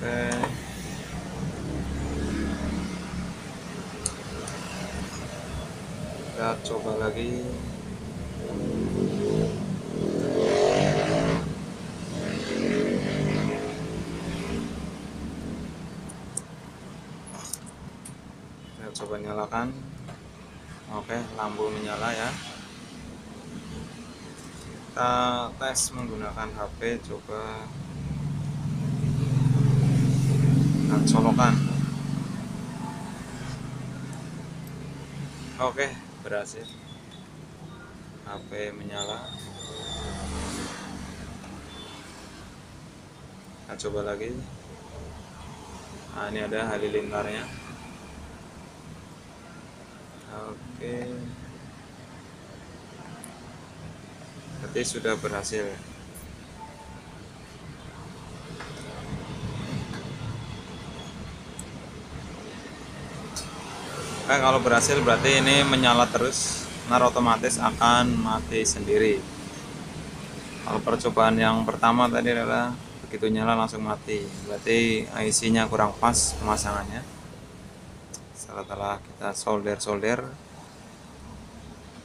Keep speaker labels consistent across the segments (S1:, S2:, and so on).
S1: kita coba lagi. Kita coba nyalakan. Oke lampu menyala ya. Kita tes menggunakan HP coba kita colokan oke berhasil. HP menyala. Kita coba lagi. Nah ini ada halilintarnya oke. Berarti sudah berhasil Oke, kalau berhasil berarti ini menyala terus nar otomatis akan mati sendiri. Kalau percobaan yang pertama tadi adalah begitu nyala langsung mati. Berarti IC nya kurang pas pemasangannya. Setelah kita solder solder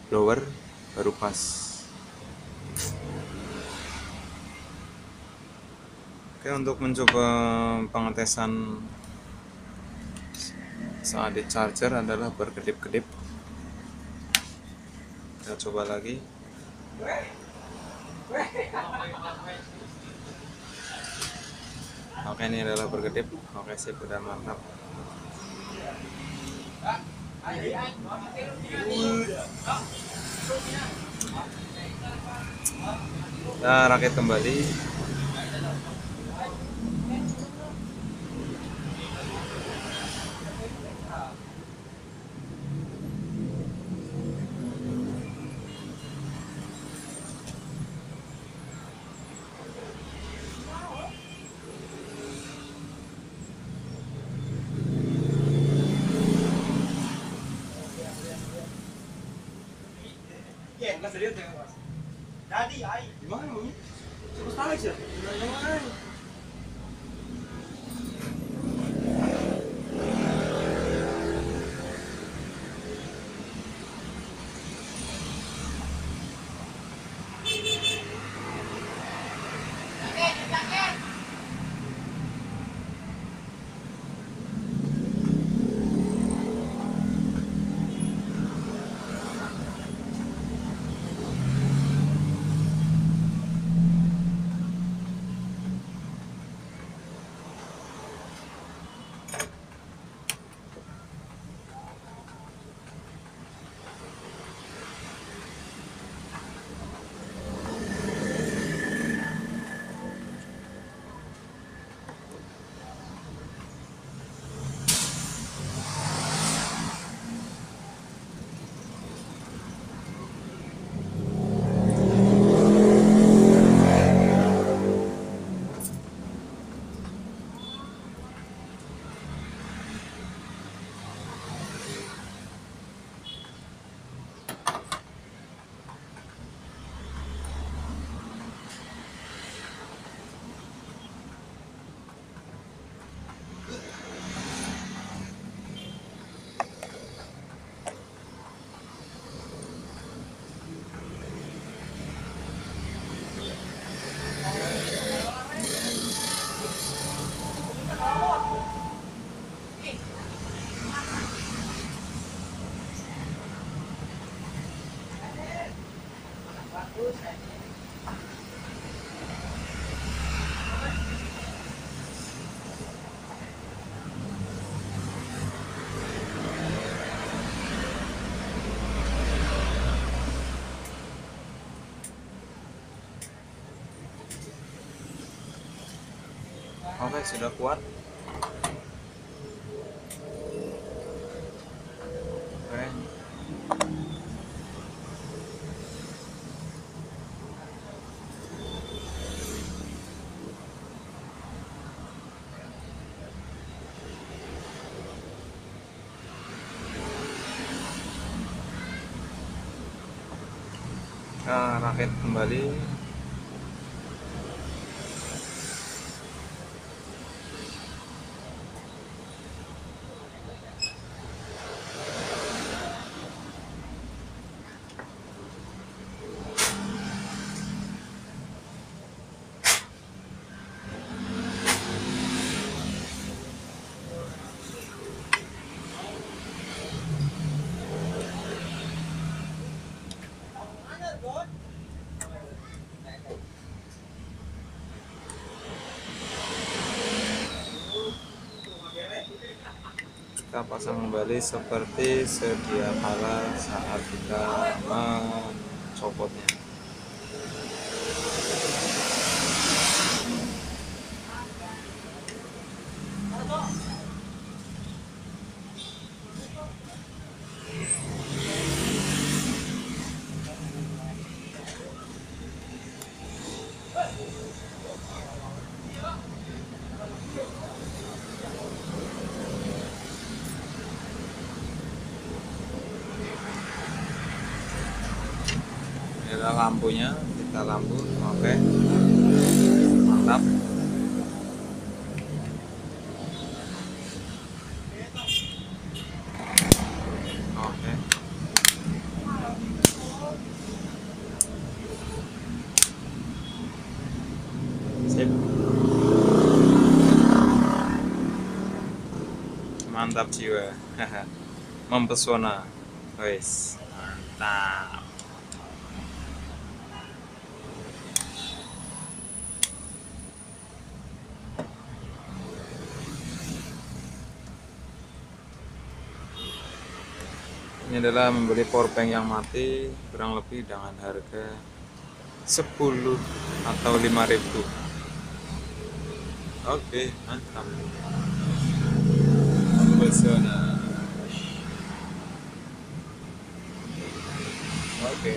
S1: blower baru pas. Oke untuk mencoba pengetesan saat di charger adalah berkedip-kedip. Kita coba lagi. Oke ini adalah berkedip. Oke sip udah mantap. Kita rakit kembali
S2: Nggak serius ya, Mas. Jadi, ay. Gimana, Bu? Terus tarik ya? Gimana?
S1: Oke sudah kuat oke kita rakit kembali kita pasang kembali seperti sedia kala saat kita mencopotnya adalah lampunya kita lampu oke. Mantap. Oke. Sip. Mantap jiwa. Mempesona. Wes mantap ini adalah membeli powerbank yang mati kurang lebih dengan harga 10 atau 5000 oke mantap. Pesona oke